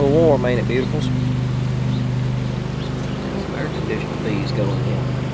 little warm, ain't it, beautifuls? Some air conditioning fees going in.